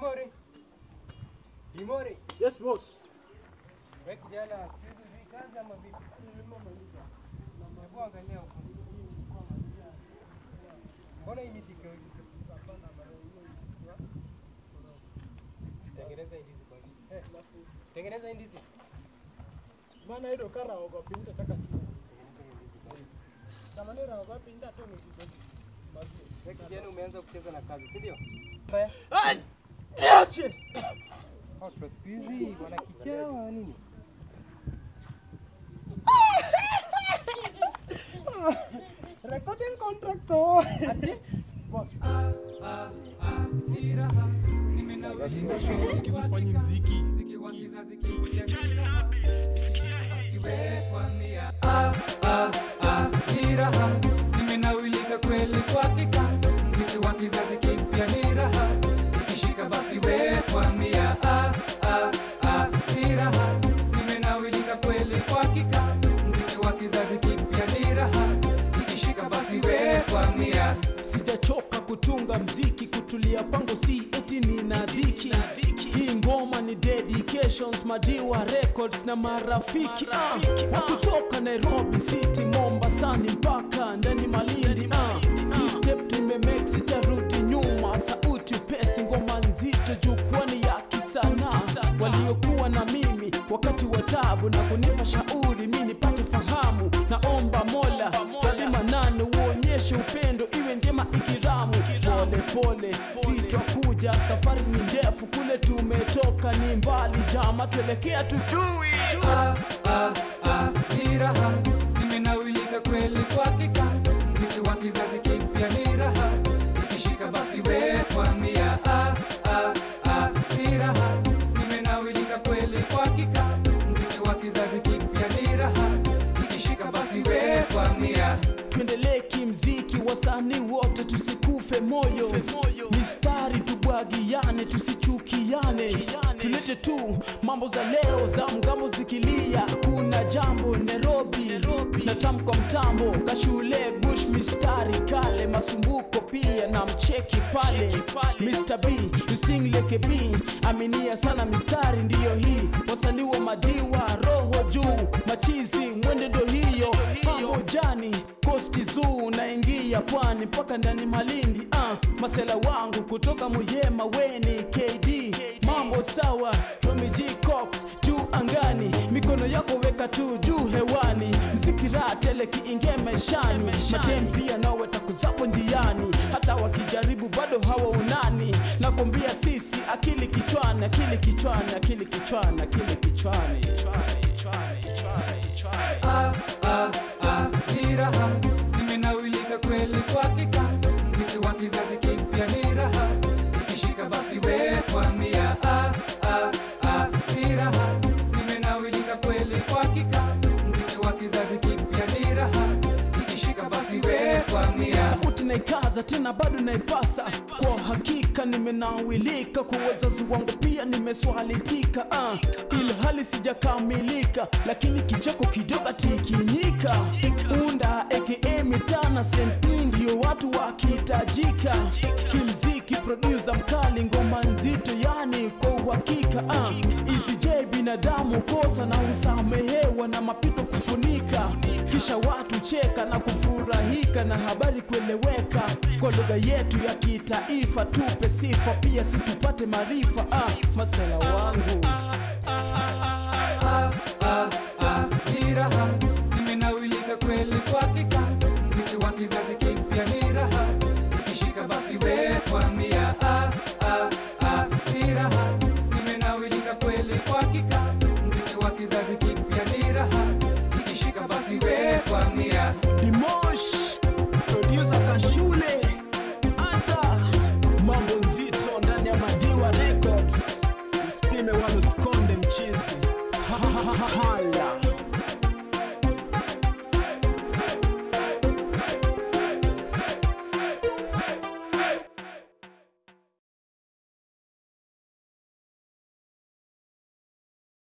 Dimori. Dimori. Yes boss. Wewe kijana, siku hizi kazi ama vipi? Hebu angalia huko. Mbona hii miti iko hivi? Tengeneza hii ndizi kwanza. Eh, Tengeneza hii ndizi. Maana hilo kara ogopi nitataka tu. Kama nira ogopi nitato ni kidogo. Wewe kijana umeanza kucheza na kazi, si ndio? Niache. Watu siku hizi wana kichawa nini? Recording contractor. Boss. Usifanye mziki Niraha sijachoka kutunga mziki kutulia kwangu si eti nina dhiki hii ngoma ni dedications madiwa records na marafiki. Ah, ah. kutoka nairobi city mombasani mpaka ndani malindi. Ah, step nimemek sitarudi nyuma. Sauti upesi ngoma nzito jukwani ya kisanaa waliokuwa na mimi wakati wa tabu na kunipa shauri mi nipate fahamu. Naomba mola kalima nane uonyeshe upendo kule tumetoka ni mbali jama tuelekea tujui Ah, ah, ah, ni raha nimenawilika kweli kwa kika mziki wa kizazi kipya ni raha, ikishika basi we kwamia. Ah, ah, ah, ni raha nimenawilika kweli kwa kika mziki wa kizazi kipya ni raha, ikishika basi we kwamia. tuendelee wasanii wote tusikufe moyo. Mistari tubwagiane tusichukiane. Tulete tu mambo za leo za mgambo zikilia. Kuna jambo nairobi na tamkwa mtambo. Kashule bush mistari kale. Masumbuko pia na mcheki pale. Mr. B Stingleke B aminia sana mistari. Ndiyo hii wasanii wa madiwa pwani mpaka ndani malindi ah, masela wangu kutoka muyema weni kd mambo sawa Tommy G Cox juu angani mikono yako weka tu juu hewani. Msikira tele kiingie maishani madem pia nao watakuzapo njiani. Hata wakijaribu bado hawaonani. nakwambia sisi akili kichwani akili kichwani akili kichwani akili kichwani kichwani kichwani kichwani kichwani. Ah, ah, ah, ni raha naikaza tena bado naipasa. Kwa hakika nimenawilika kwa wazazi wangu pia nimeswalitika uh, ili hali sijakamilika lakini kicheko kidoga tikinyika unda aka mitana ndio watu wakitajika. Kimziki produsa mkali ngoma nzito yani kwa uhakika uh, EasyJ binadamu kosa na usamehewa na mapito kufunika. Kisha watu cheka na kufurahika na habari kueleweka. Kwa lugha yetu ya kitaifa tupe sifa. Pia situpate maarifa. Ah, masala wangu. Ah, ah, ah, ni raha nimenawilika kweli kwa kika mziki wa kizazi kipya ni raha, ikishika basi we kwambia Ah, ah, ah, ni raha nimenawilika kweli kwa kika mziki wa kizazi kipya ni raha, ikishika basi we kwambia